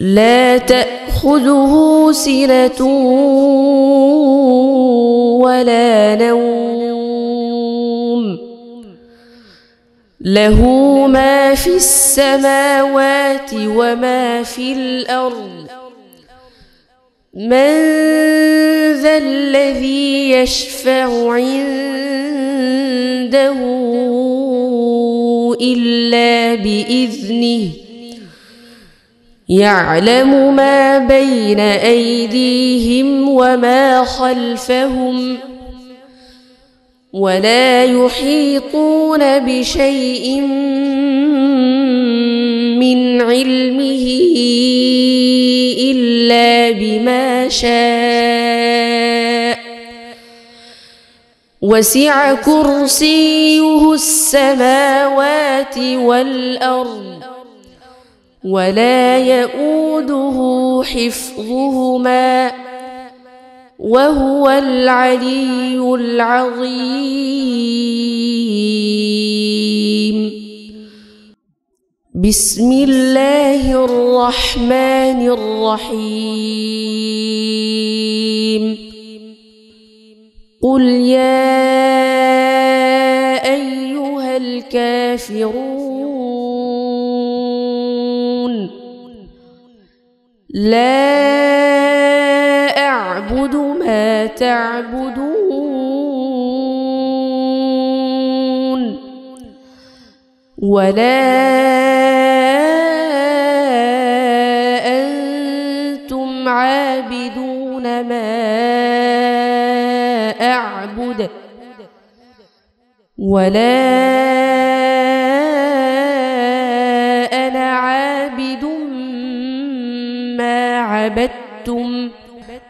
لا تأخذه سنة ولا نوم. له ما في السماوات وما في الأرض. من ذا الذي يشفع عنده إلا بإذنه يعلم ما بين أيديهم وما خلفهم ولا يحيطون بشيء من علمه إلا بما شاء. وسع كرسيه السماوات والأرض. ولا يؤوده حفظهما وهو العلي العظيم. بسم الله الرحمن الرحيم. قل يا أيها الكافرون لا أعبد ما تعبدون ولا أنتم عابدون ما أعبد ولا أنا عابد عبدتم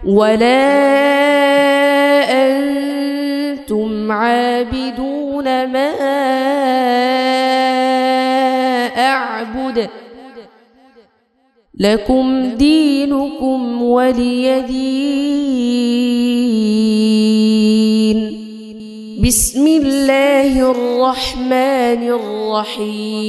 ولا أنتم عابدون ما أعبد لكم دينكم ولي دين بسم الله الرحمن الرحيم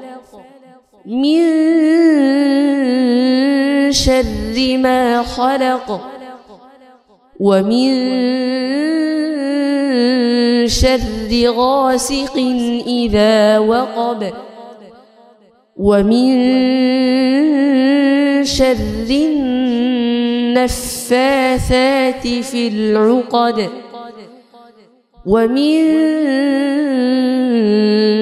من شر ما خلق ومن شر غاسق إذا وقب ومن شر النفاثات في العقد ومن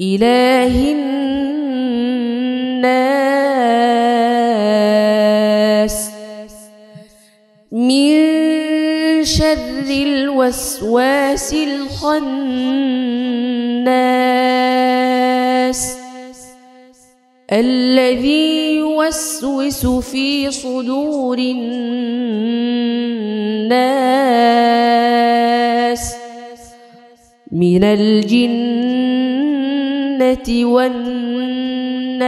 إله الناس. من شر الوسواس الخناس. الذي يوسوس في صدور الناس. من الجنة والناس.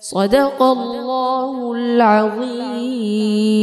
صدق الله العظيم.